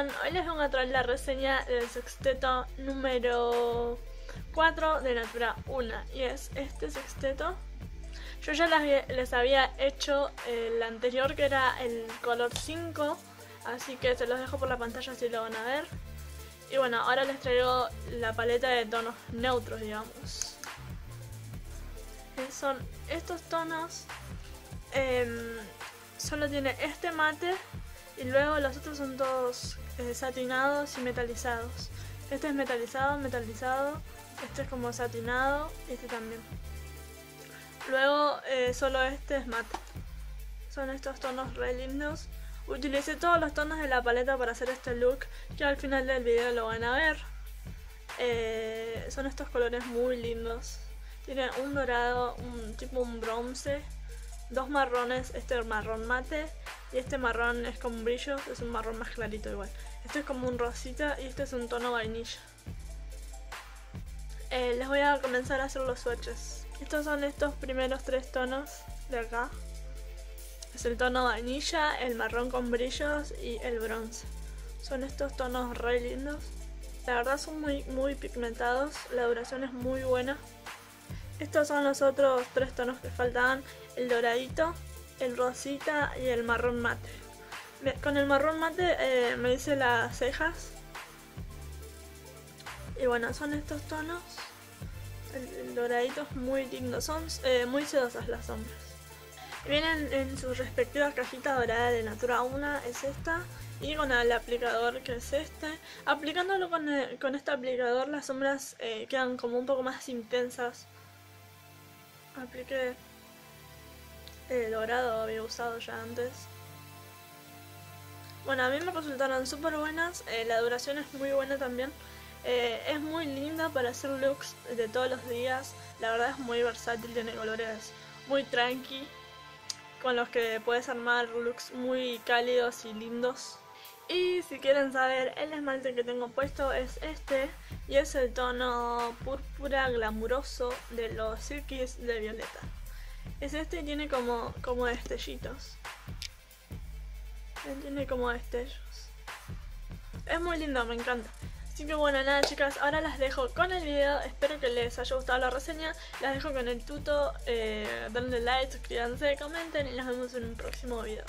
Hoy les vengo a traer la reseña del sexteto número 4 de Natura 1 y es este sexteto. Yo ya les había hecho el anterior que era el color 5, así que se los dejo por la pantalla si lo van a ver. Y bueno, ahora les traigo la paleta de tonos neutros, digamos. Son estos tonos. Em, solo tiene este mate y luego los otros son todos eh, satinados y metalizados. Este es metalizado, metalizado. Este es como satinado y este también. Luego eh, solo este es mate. Son estos tonos re lindos. Utilicé todos los tonos de la paleta para hacer este look que al final del video lo van a ver. Eh, son estos colores muy lindos. Tiene un dorado, un tipo un bronce dos marrones, este marrón mate y este marrón es como brillo, es un marrón más clarito igual. Este es como un rosita y este es un tono vainilla. Eh, les voy a comenzar a hacer los swatches. Estos son estos primeros tres tonos de acá. Es el tono vainilla, el marrón con brillos y el bronce. Son estos tonos re lindos. La verdad son muy, muy pigmentados, la duración es muy buena. Estos son los otros tres tonos que faltaban, el doradito, el rosita y el marrón mate. Con el marrón mate eh, me hice las cejas. Y bueno, son estos tonos. El, doradito es muy lindo, son eh, muy sedosas las sombras. Vienen en sus respectivas cajitas doradas de Natura 1, es esta. Y con el aplicador que es este. Aplicándolo con, con este aplicador las sombras eh, quedan como un poco más intensas apliqué el dorado, había usado ya antes. Bueno, a mí me resultaron súper buenas, eh, la duración es muy buena también. Eh, es muy linda para hacer looks de todos los días, la verdad es muy versátil, tiene colores muy tranqui, con los que puedes armar looks muy cálidos y lindos. Y si quieren saber, el esmalte que tengo puesto es este y es el tono púrpura glamuroso de los silkies de violeta. Es este y tiene como, como destellitos. Tiene como destellos. Es muy lindo, me encanta. Así que bueno, nada chicas, ahora las dejo con el video. Espero que les haya gustado la reseña. Las dejo con el tuto. Eh, denle like, suscríbanse, comenten y nos vemos en un próximo video.